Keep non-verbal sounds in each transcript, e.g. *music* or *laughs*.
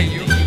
use it for something Hey, you-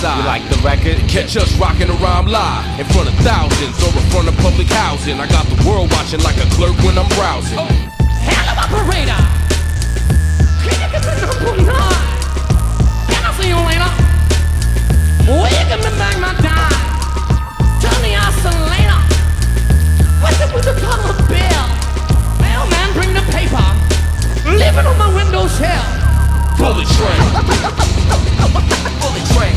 side. You like the record? Catch us rocking a rhyme live in front of thousands or in front of public housing. I got the world watching like a clerk when I'm browsing. Oh, hell of operator. Can? Can I see you later? Will you give me back my dime? Turn the oscillator. What's it with the dollar bill? Mailman, bring the paper. Leave it on my windowsill. Bullet train. Bullet train.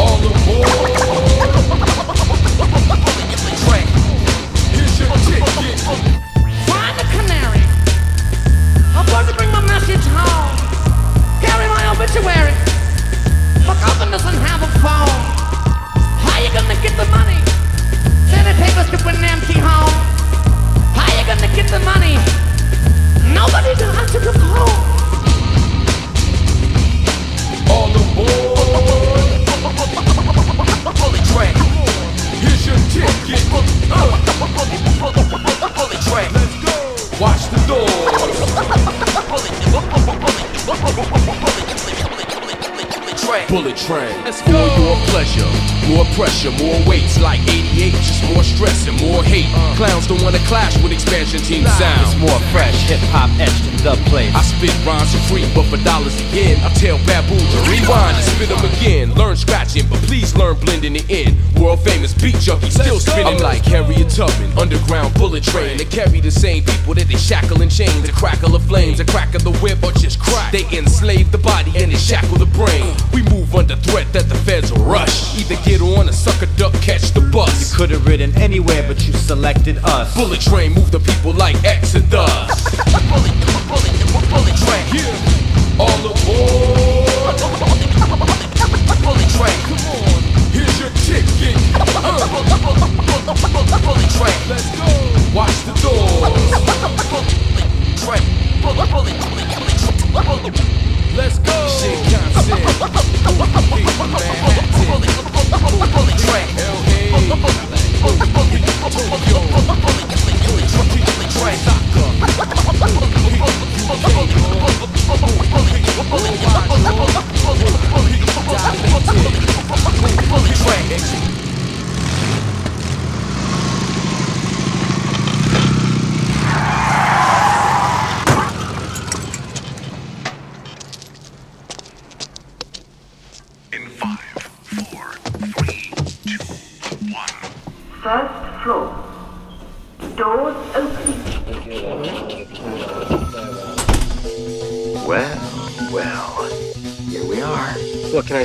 All aboard. Bullet train. Here's your ticket. Find the canary. I'm going to bring my message home. Carry my obituary. Doesn't have a phone. How you gonna get the money? Send a paper to an empty home. How you gonna get the money? Nobody to answer the phone. All aboard. Bullet train. Here's your ticket. Bullet train. Let's go. Watch the doors. Bullet train. Let's go. For your pleasure, more pressure, more weights like 88, just more stress and more hate. Clowns don't wanna clash with expansion team sound. It's more fresh, hip hop etched in the place. I spit rhymes for free, but for dollars again, I tell baboons to rewind and spit them again. Learn scratching, but please learn blending it in. World famous beat junkie, still spinning. I'm like Harriet Tubman, underground bullet train. They carry the same people that they shackle and chain. The crackle of flames, the crack of the whip, or just crack. They enslave the body and they shackle the brain. We move under threat that the feds will rush. Either get on or suck a duck, catch the bus. You could have ridden anywhere, but you selected us. Bullet train, move the people like Exodus. bullet, bullet, bullet train. Yeah. All aboard. Bullet train. Your train. Let's go. Watch the doors. Train. Let's go. Train. LA. We are.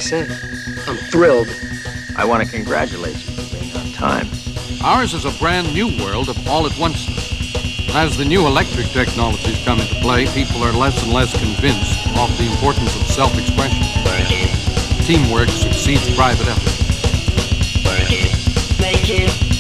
What I say? I'm thrilled. I want to congratulate you for being on time. Ours is a brand new world of all at once. As the new electric technologies come into play, people are less and less convinced of the importance of self expression. Teamwork succeeds private effort. Make it, do it,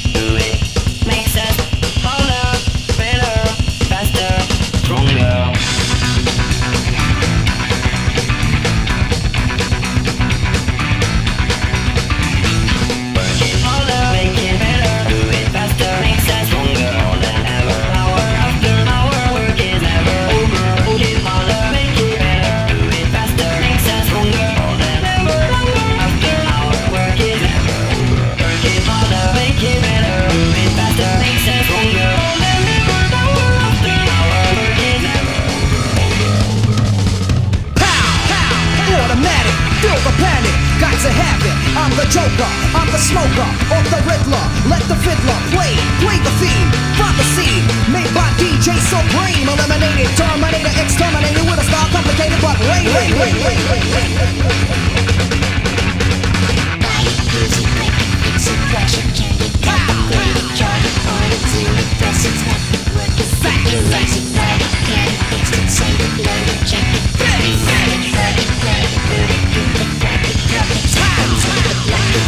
Joker, I'm the smoker, or the Riddler. Let the fiddler play, play the theme, from the scene. Made by DJ Supreme, eliminated, terminated, exterminated with a style complicated, but wait, wait, wait, wait, wait, wait. Make it better, do it faster, makes us stronger. More than get back. I'm alright,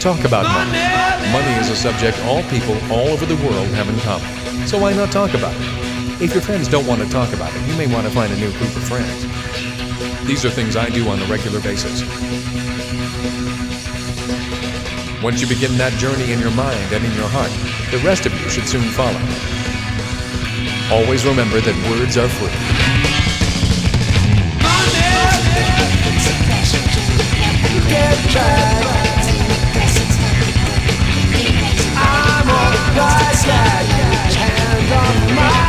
Talk about money. Money is a subject all people all over the world have in common. So why not talk about it? If your friends don't want to talk about it, you may want to find a new group of friends. These are things I do on a regular basis. Once you begin that journey in your mind and in your heart, the rest of you should soon follow. Always remember that words are free. I'm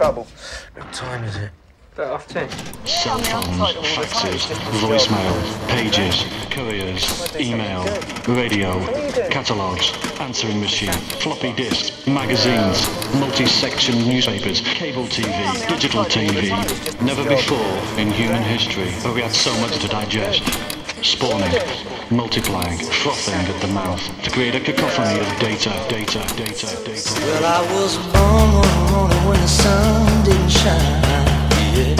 trouble. What time is it? About half ten. Cell phones, faxes, voicemail, pages, couriers, email, radio, catalogues, answering machine, floppy disks, magazines, multi-section newspapers, cable TV, digital TV. Never before in human history have we had so much to digest. Spawning, multiplying, frothing at the mouth to create a cacophony of data, data, data, data. Well, I was born one morning when the sun didn't shine. Yeah.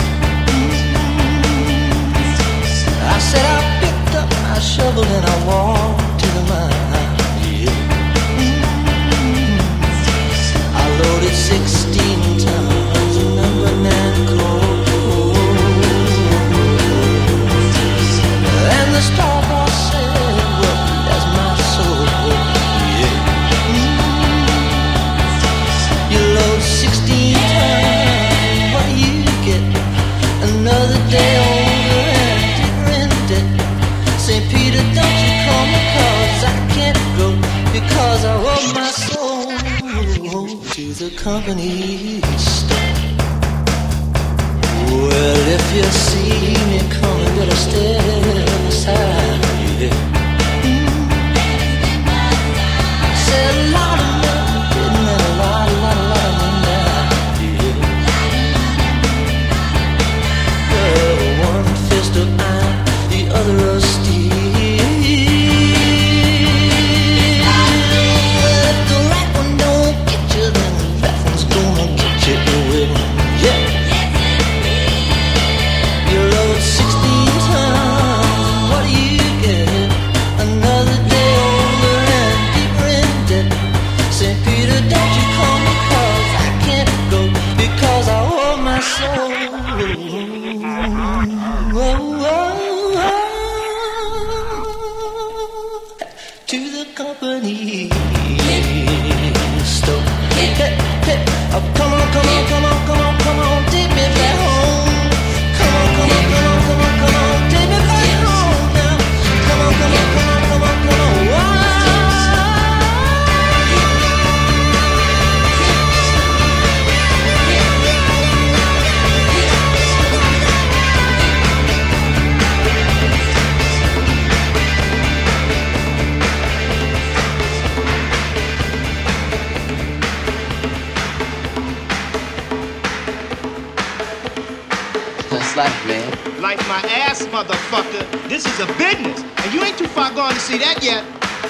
I said I picked up my shovel and I walked to the mine. Yeah. I loaded 16 man. Like my ass, motherfucker. This is a business, and you ain't too far gone to see that yet.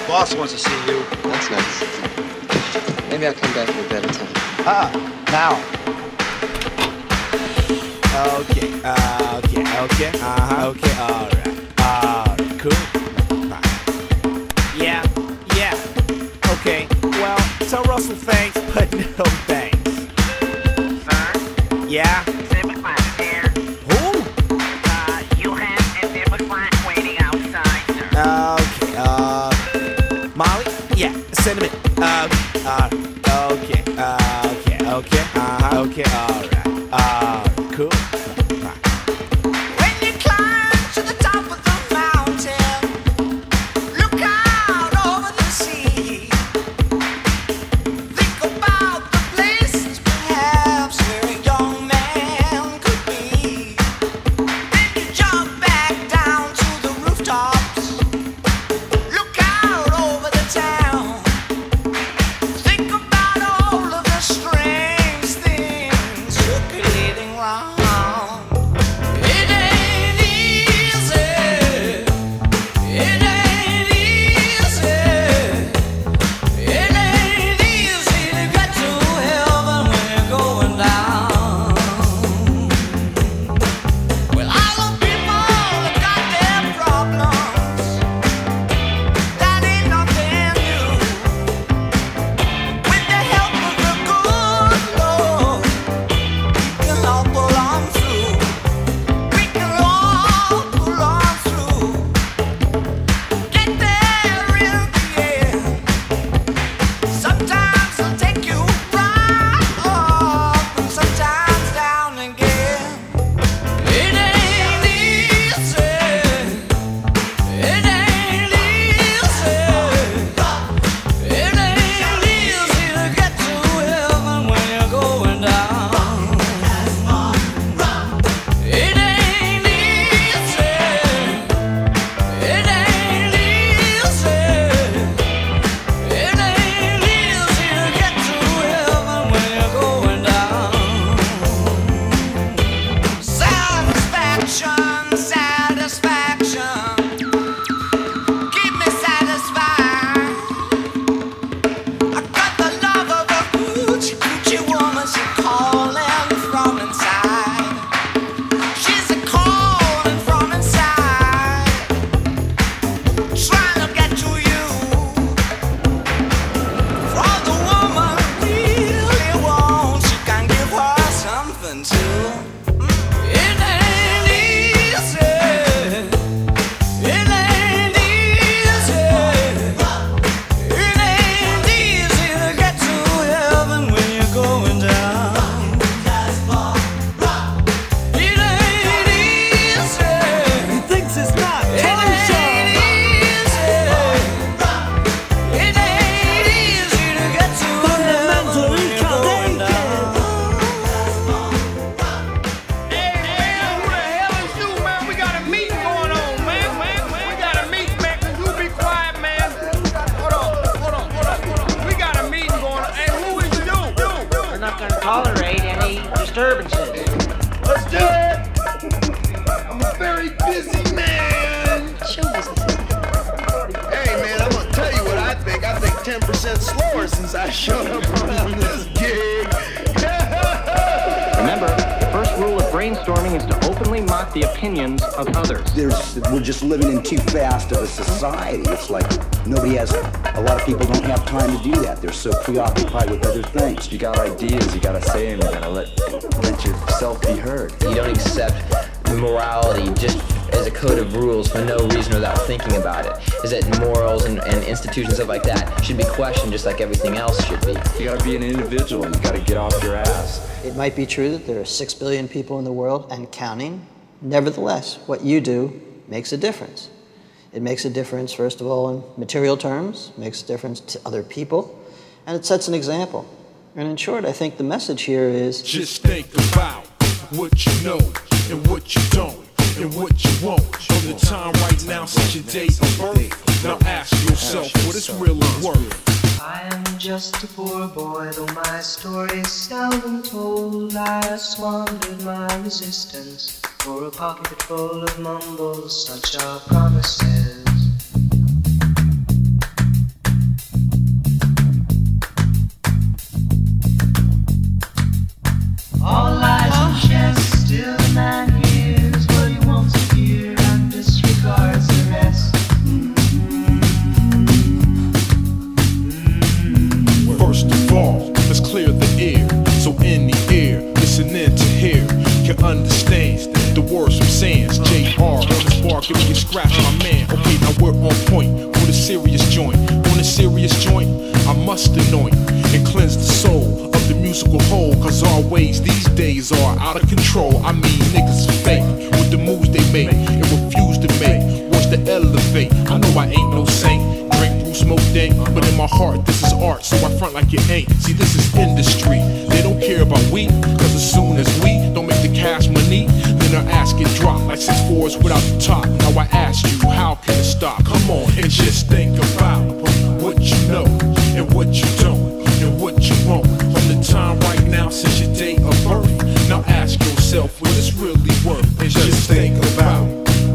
Boss wants to see you. That's nice. Maybe I'll come back at a better time. Ah, now. Okay, uh, okay, okay, uh-huh, okay, alright, alright, cool. Fine. Yeah, yeah, okay, well, tell Russell thanks, but *laughs* no thanks. Sir? Yeah? Okay, around this gig. Remember, the first rule of brainstorming is to openly mock the opinions of others. There's, we're just living in too fast of a society. It's like nobody has, a lot of people don't have time to do that. They're so preoccupied with other things. You got ideas, you gotta say them, you gotta let, let yourself be heard. You don't accept morality just as a code of rules for no reason without thinking about it. Is that morals and, and institutions stuff like that should be questioned just like everything else should be. You gotta be an individual, you gotta get off your ass. It might be true that there are six billion people in the world and counting. Nevertheless, what you do makes a difference. It makes a difference, first of all, in material terms, makes a difference to other people, and it sets an example. And in short, I think the message here is Just think about what you know and what you don't and what you want. From the time right now, since your date of birth. Now ask yourself what it's really worth. I am just a poor boy, though my story is seldom told. I squandered my resistance for a pocket full of mumbles, such are promises. understands the words from Sands. JR on the bar, give me a scratch, my man. Okay, now we're on point on a serious joint. On a serious joint, I must anoint and cleanse the soul of the musical whole. Cause our ways these days are out of control. I mean, niggas fake with the moves they make and refuse to make. Watch the elevate. I know I ain't no saint drink, brew, smoke, dank. But in my heart, this is art, so I front like it ain't. See, this is industry. Dropped like six fours without the top. Now I ask you, how can it stop? Come on and just think about what you know and what you don't and what you want. From the time right now since your date of birth. Now ask yourself what it's really worth and just think about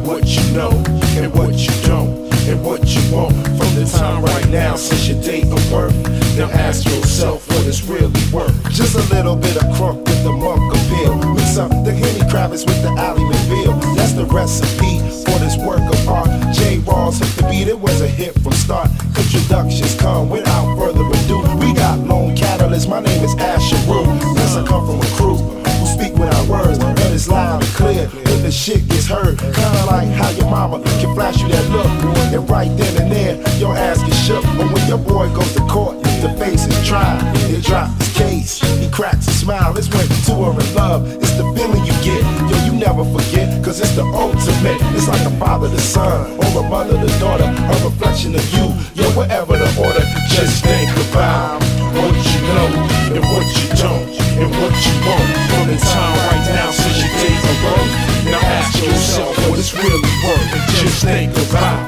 what you know and what you don't and what you want. From the time right now since your date of birth. Now ask yourself what it's really worth. Just a little bit of crunk with the monk appeal. Mix up the Lenny Kravitz with the Ally McBeal. That's the recipe for this work of art. J. Rawls hit the beat, it was a hit from start. Introductions come without further ado. We got lone catalyst, my name is Asheru. Yes, I come from a crew who speak without words, and it's loud and clear when the shit gets heard. Kinda like how your mama can flash you that look, and right then and there, your ass gets shook. But when your boy goes to court, the face is tried, he dropped his case, he cracks a smile. It's when two are in love, it's the feeling you get. Yo, you never forget, cause it's the ultimate. It's like a father to son, or a mother to daughter, a reflection of you. Yo, whatever the order, just think about what you know and what you don't and what you want. From the time right now since your days of birth. Now ask yourself what it's really worth and just think about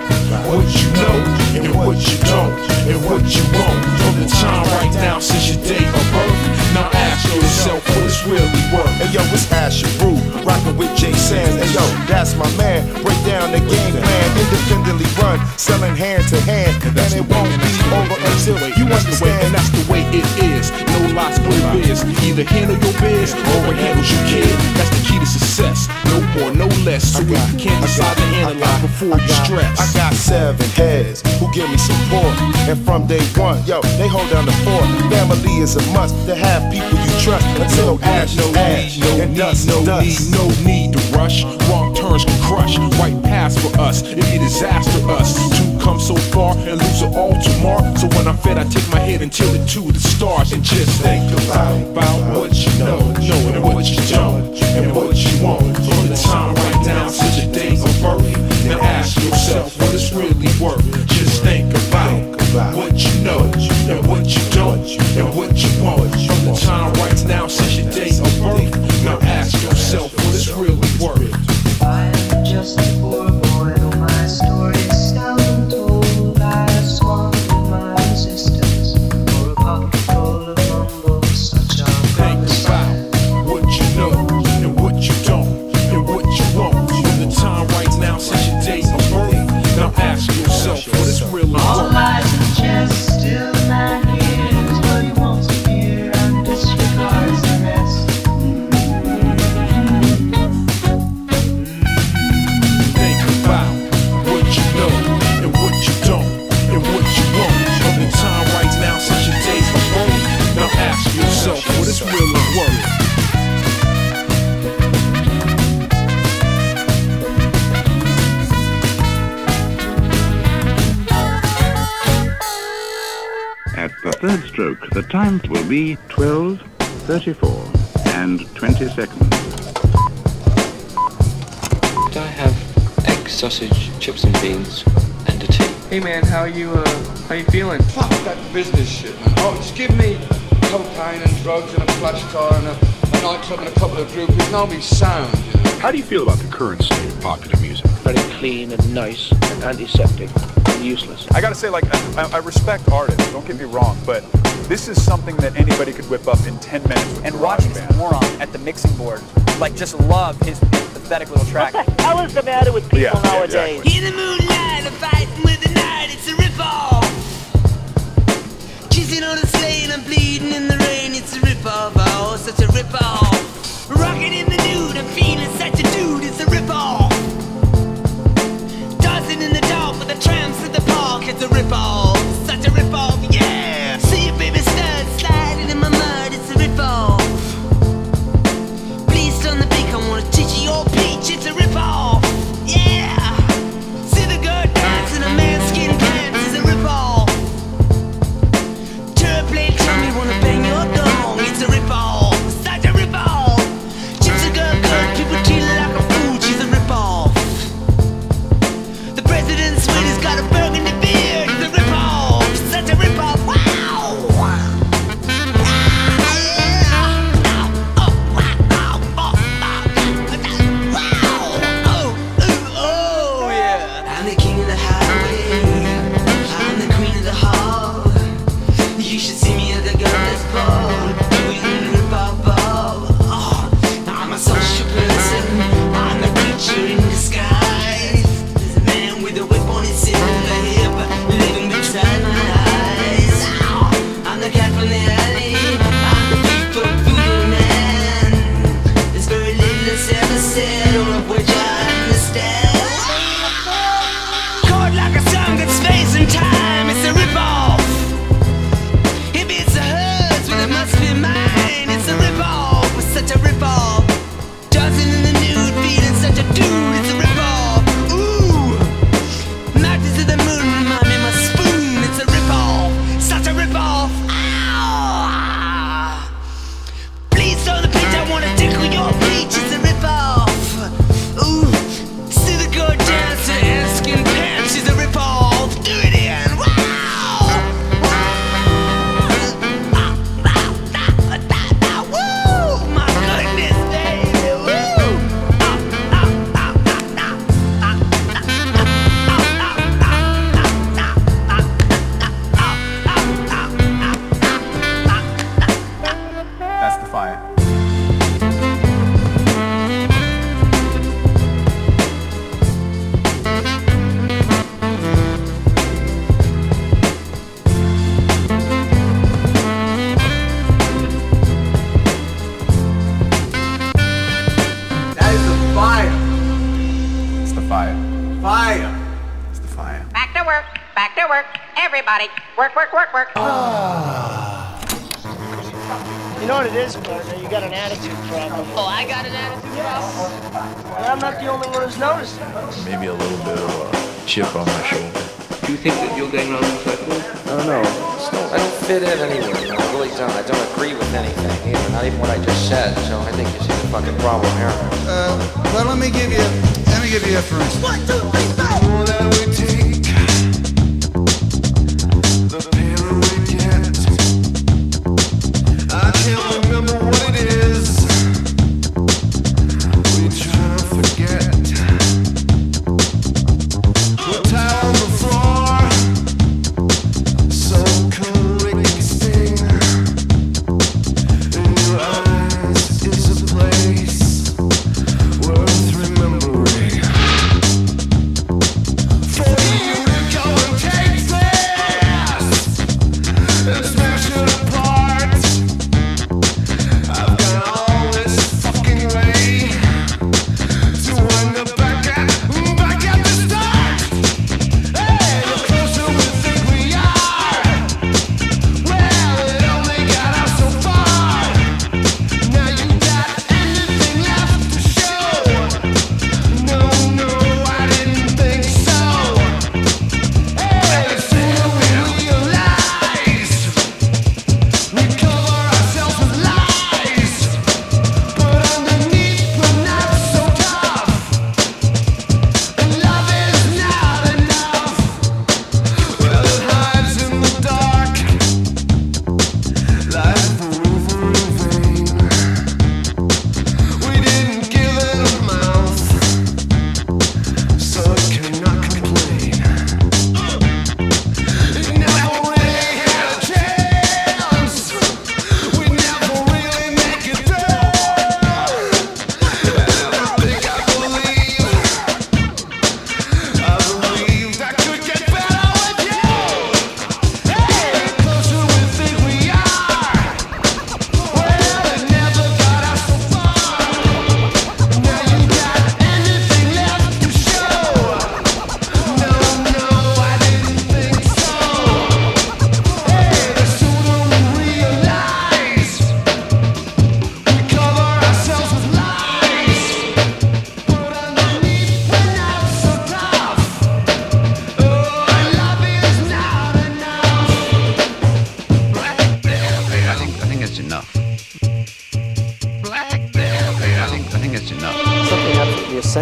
what you know and what you don't and what you want. From the time right now since your date of birth. Now ask yourself what it's really worth. Hey yo, it's Asher Rue, rockin' with J. Sands. Hey yo, that's my man. Break down the game plan, independently run, selling hand to hand, and it won't be over until you way, and understand. that's the way it is. No lie, split biz. Either handle your biz or it handles your kid. That's the key to success. No more, no less. So if you can't decide to analyze before you stress. I got seven heads who give me support, and from day one, yo, they hold down the fort. Family is a must to have people you trust until no ash no ash need, no and dust no dust. need, no need to rush. Wrong turns can crush. Right paths for us, it be disaster us. To come so far and lose it all tomorrow. So when I'm fed, I take my head and tilt it to the stars and just think about, about what you know, know and what you don't, and what you want. From the time right now since your days of birth. Now ask yourself what it's really worth. Think about what you know and what you don't and what you want. From the time right now since your days of birth. Now ask yourself time will be 12, 34, and 20 seconds. Could I have egg, sausage, chips and beans, and a tea? Hey man, how are you uh how you feeling? Fuck that business shit, man. Oh, just give me cocaine and drugs and a flash car and a, a nightclub and a couple of groupies and I'll be sound, you know. How do you feel about the current state of popular music? Very clean and nice and antiseptic and useless. I gotta say, like, I, I respect artists, don't get me wrong, but this is something that anybody could whip up in 10 minutes. And watching this moron at the mixing board, like, just love his pathetic little track. What the hell is the matter with people Yeah, yeah, nowadays? exactly. In the moonlight, I'm fighting with the night, it's a rip-off. Kissing on a sleigh and I'm bleeding in the rain, it's a rip-off, oh, such a rip-off. Rocking in the nude, I'm feeling such a dude, it's a rip-off. Dancing in the dark with the tramps at the park, it's a rip-off,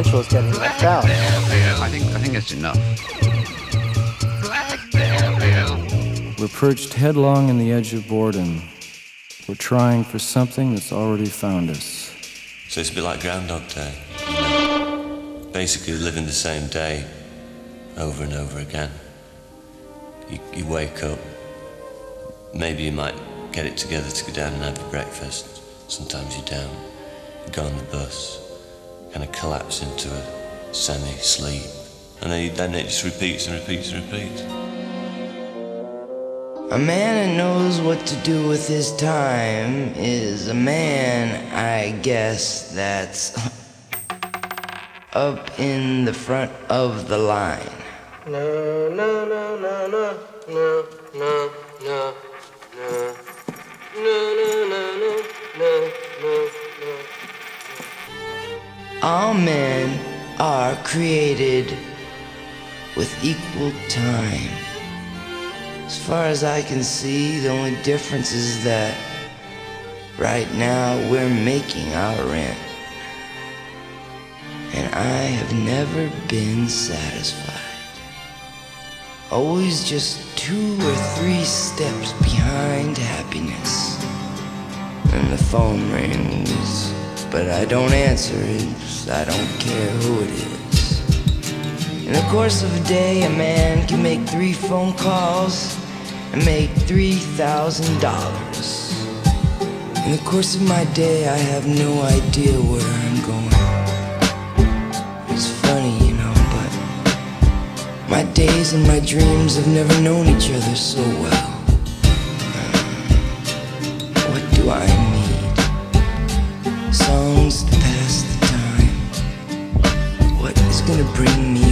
is getting left out. I think, I think it's enough. We're perched headlong in the edge of boredom. We're trying for something that's already found us. So it's a bit like Groundhog Day. Basically, living the same day over and over again. You, you wake up, maybe you might get it together to go down and have your breakfast. Sometimes you don't. You go on the bus, kind of collapse into a semi-sleep, and then, then it just repeats and repeats and repeats. A man who knows what to do with his time is a man, I guess, that's up in the front of the line. No, no, no, no, no, no, no, no, no. No, no, no, no, no, no, no. All men are created with equal time. As far as I can see, the only difference is that right now we're making our rent. And I have never been satisfied. Always just two or three steps behind happiness. And the phone rings, but I don't answer it. I don't care who it is. In the course of a day, a man can make three phone calls and make $3,000. In the course of my day, I have no idea where I'm going. It's funny, you know, but my days and my dreams have never known each other so well. Uh, what do I gonna bring me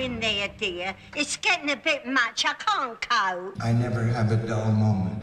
in there, dear. It's getting a bit much. I can't cope. I never have a dull moment.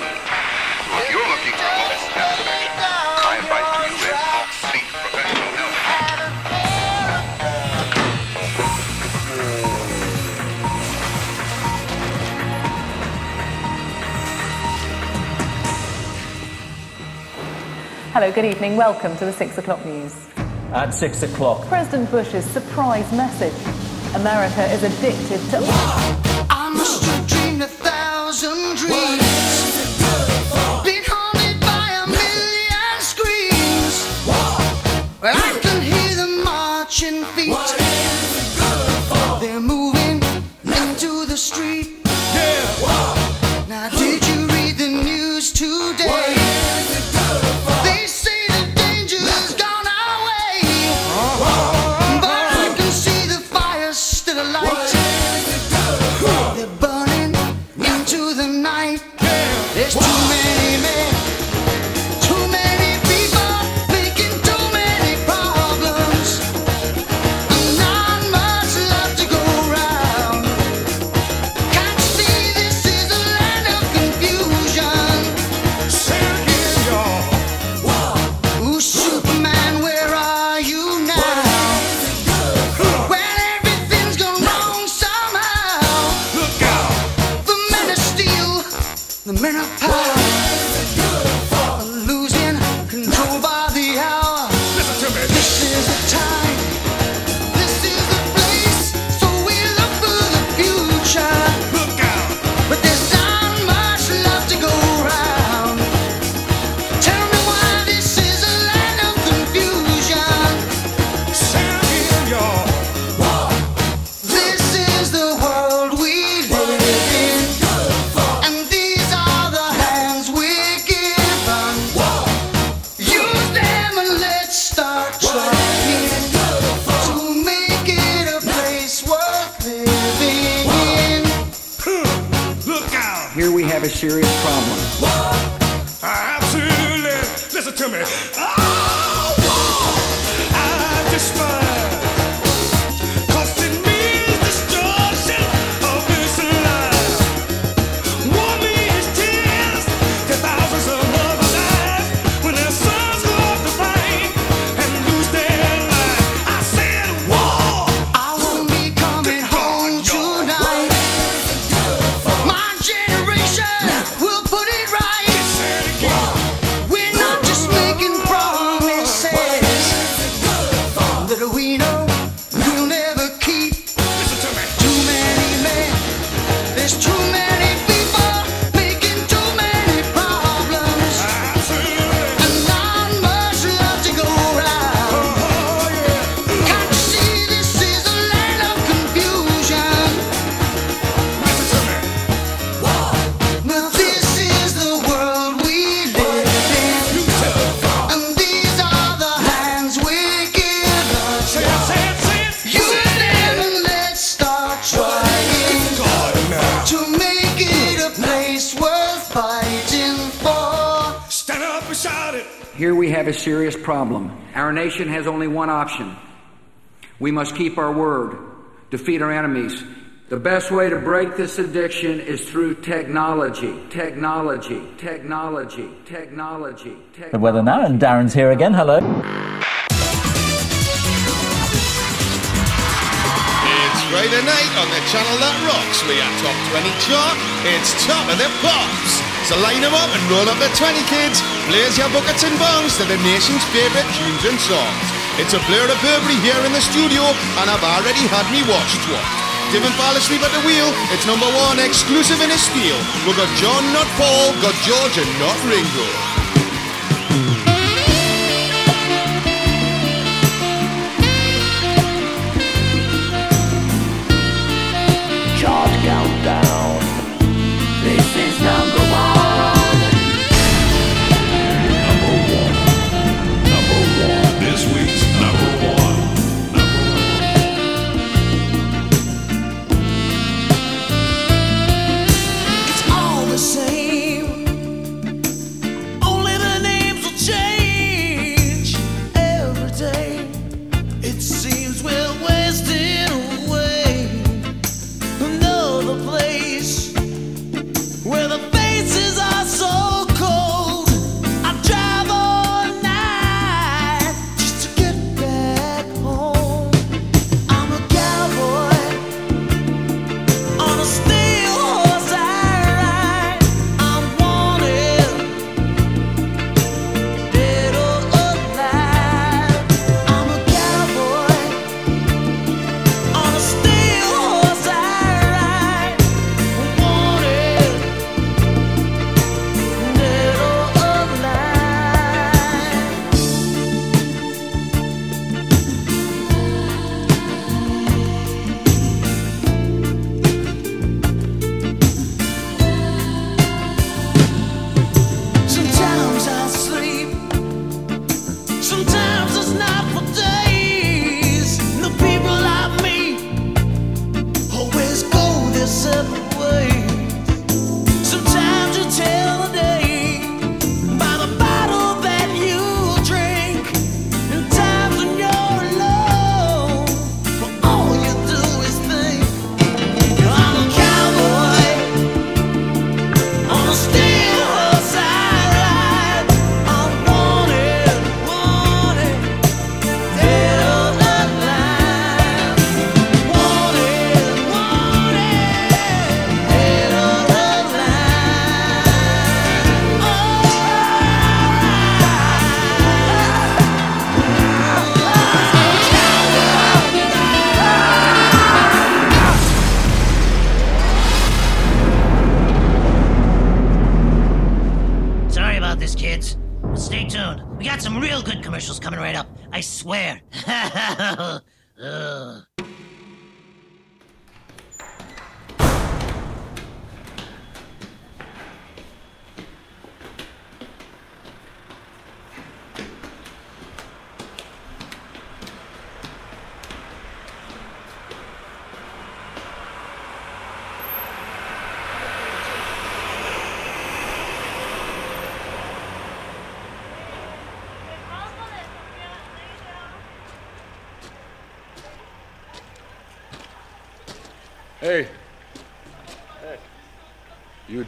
if you're looking for a moment of satisfaction, to seek professional help. Hello, good evening. Welcome to the 6 o'clock news. At 6 o'clock. President Bush's surprise message. America is addicted to... I must have dreamed a thousand dreams. serious problem. We must keep our word, defeat our enemies. The best way to break this addiction is through technology, technology, technology, technology. technology. The weather now, and Darren's here again. Hello. It's Friday night on the channel that rocks. We are top 20 chart. It's top of the pops. So line them up and roll up the 20 kids. Blaze your buckets and bongs to the nation's favourite tunes and songs. It's a blur of Burberry here in the studio, and I've already had me watched one. Given Fall asleep at the wheel. It's number one, exclusive in a steel. We've got John, not Paul, got George, and not Ringo.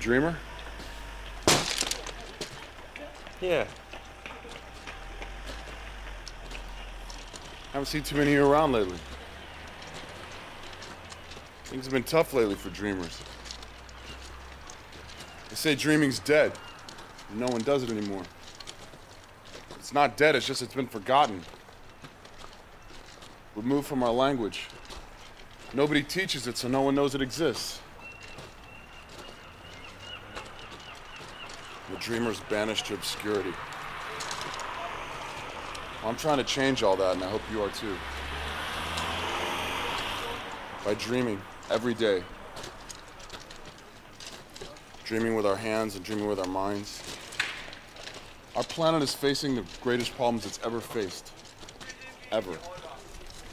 Dreamer? Yeah. Haven't seen too many of you around lately. Things have been tough lately for dreamers. They say dreaming's dead. and No one does it anymore. It's not dead, it's just it's been forgotten. Removed from our language. Nobody teaches it, so no one knows it exists. The dreamer's banished to obscurity. I'm trying to change all that, and I hope you are too. By dreaming every day. Dreaming with our hands and dreaming with our minds. Our planet is facing the greatest problems it's ever faced. Ever.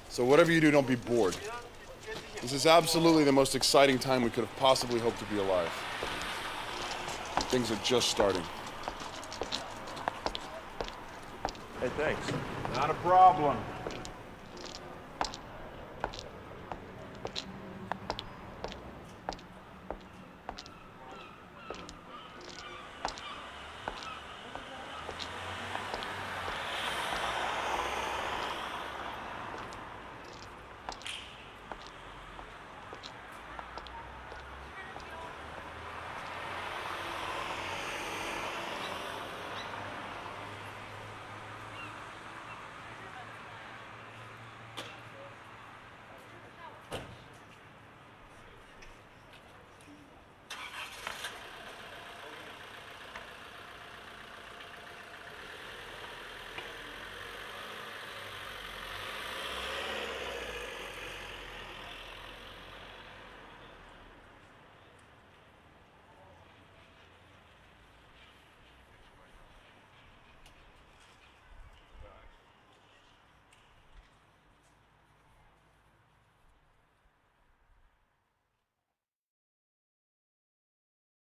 So, whatever you do, don't be bored. This is absolutely the most exciting time we could have possibly hoped to be alive. Things are just starting. Hey, thanks. Not a problem.